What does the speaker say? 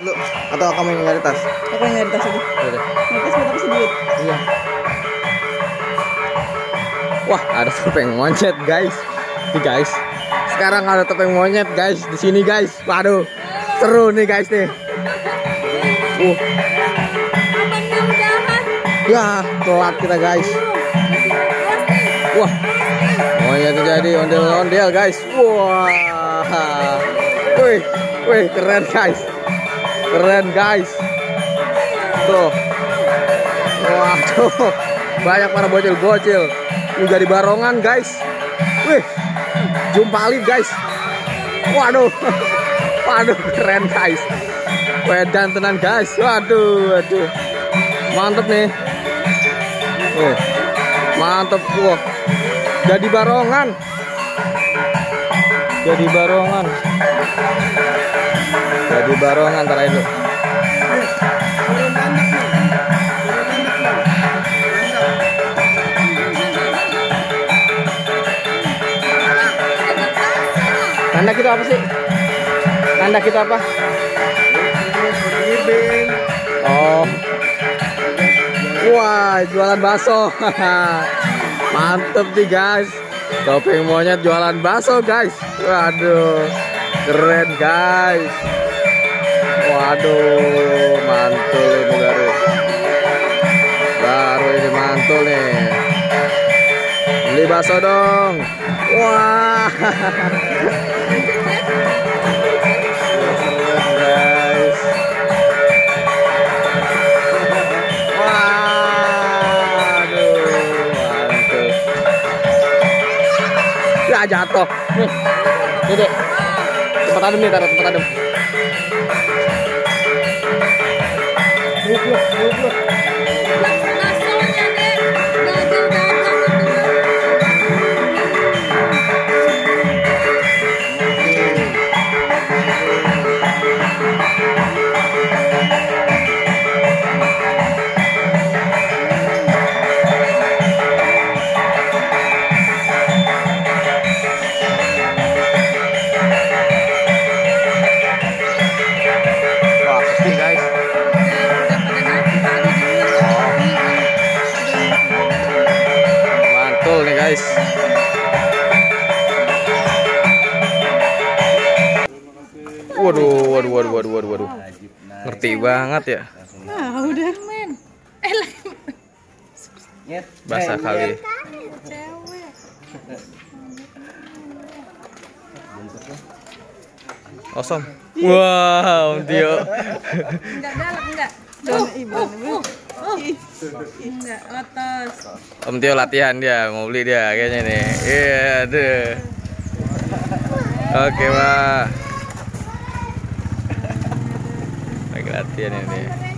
Lu atau kamu yang nyari tas? Aku yang nyari tas itu. Udah. Nyari tas sih duit? Iya. Wah, ada topeng monyet, guys. Nih, guys. Sekarang ada topeng monyet, guys. Di sini, guys. Waduh. Seru nih, guys nih. Uh. Ya, telat kita, guys. Wah. Monyetnya jadi ondel-ondel, guys. Wah. Wih, wih, keren, guys. Keren, guys. Tuh. Waduh, banyak para bocil-bocil. Udah di barongan, guys. Wih, jumpali, guys. Waduh, waduh, keren, guys. Wedan tenan, guys. Waduh, waduh. Mantep nih. Nih, mantep, wah. Jadi barongan. Jadi barongan. Jadi barongan ntar itu. Tanda kita apa sih? Tanda kita apa? Oh. Wah, jualan bakso. Mantep nih guys. Topeng monyet jualan bakso guys. Waduh. Keren guys. Waduh, mantul ini baru. Baru ini mantul nih. Beli bakso dong. Wah. Waduh, mantul. Ya jatuh. Nih. Dek. Tempat adem nih, taruh tempat adem. Buat, buat, buat, guys. Waduh, waduh, waduh, waduh, waduh, waduh. Ngerti banget ya. Ah, udah. Basah kali. Kosong. Wow, Om Tio. Enggak galak enggak. Jangan ibu. Enggak. Om Tio latihan dia, mau beli dia kayaknya nih. Iya, aduh. Oke, Pak. Lagi latihan ini.